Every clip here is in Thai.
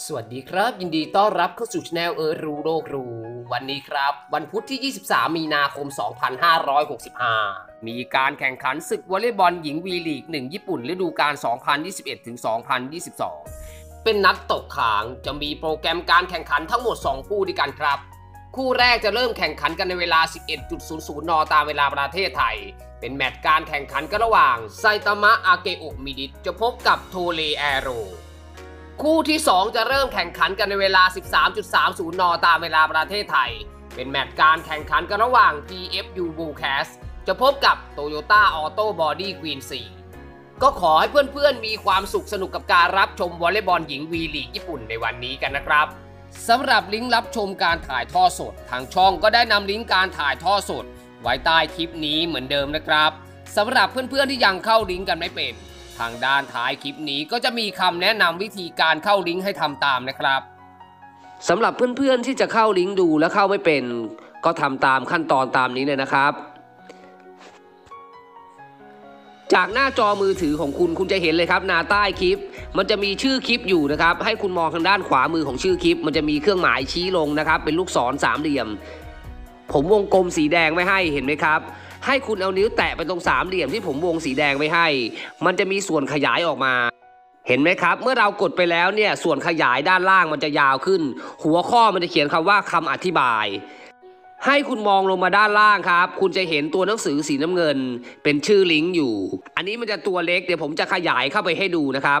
สวัสดีครับ ยินดีต้อนรับเข้าสู่ช anel เออรู้โลกรู้ วันนี้ครับ วันพุธที่ 23 มีนาคม 2565 มีการแข่งขันศึกวอลเลย์บอลหญิงวีลีก 1 ญี่ปุ่นฤดูกาล 2021-2022 เป็นนัดตกขางจะมีโปรแกรมการแข่งขันทั้งหมด 2 คู่ด้วยกันครับ คู่แรกจะเริ่มแข่งขันกันในเวลา 11.00 น ตามเวลาประเทศไทย เป็นแมตช์การแข่งขันกันระหว่างไซตามะอาเกโอะมิดิจะพบกับโทเลแอโร คู่ที่ 2 จะเริ่มแข่งขันกันในเวลา 13.30 น ตามเวลาประเทศไทย เป็นแมตช์การแข่งขันกันระหว่าง PFU b u l c a s จะพบกับ Toyota Auto Body Queen 4 ก็ขอให้เพื่อนๆ มีความสุขสนุกกับการรับชมวอลเลย์บอลหญิงวีลีกญี่ปุ่นในวันนี้กันนะครับสำหรับลิงก์รับชมการถ่ายทอดสด ทางช่องก็ได้นำลิงก์การถ่ายทอดสด ไว้ใต้คลิปนี้เหมือนเดิมนะครับสำหรับเพื่อนๆที่ยังเข้าลิงก์กันไม่เป็น ทางด้านท้ายคลิปนี้ก็จะมีคำแนะนำวิธีการเข้าลิงก์ให้ทำตามนะครับสำหรับเพื่อนๆที่จะเข้าลิงก์ดูและเข้าไม่เป็น ก็ทำตามขั้นตอนตามนี้เลยนะครับ จากหน้าจอมือถือของคุณคุณจะเห็นเลยครับหน้าใต้คลิป มันจะมีชื่อคลิปอยู่นะครับ ให้คุณมองทางด้านขวามือของชื่อคลิป มันจะมีเครื่องหมายชี้ลงนะครับ เป็นลูกศรสามเหลี่ยม ผมวงกลมสีแดงไว้ให้เห็นไหมครับ ให้คุณเอานิ้วแตะไปตรงสามเหลี่ยมที่ผมวงสีแดงไว้ให้ มันจะมีส่วนขยายออกมา เห็นไหมครับ เมื่อเรากดไปแล้วเนี่ยส่วนขยายด้านล่างมันจะยาวขึ้น หัวข้อมันจะเขียนคำว่าคำอธิบาย ให้คุณมองลงมาด้านล่างครับ คุณจะเห็นตัวหนังสือสีน้ำเงิน เป็นชื่อลิงก์อยู่ อันนี้มันจะตัวเล็กเดี๋ยวผมจะขยายเข้าไปให้ดูนะครับ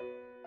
うん。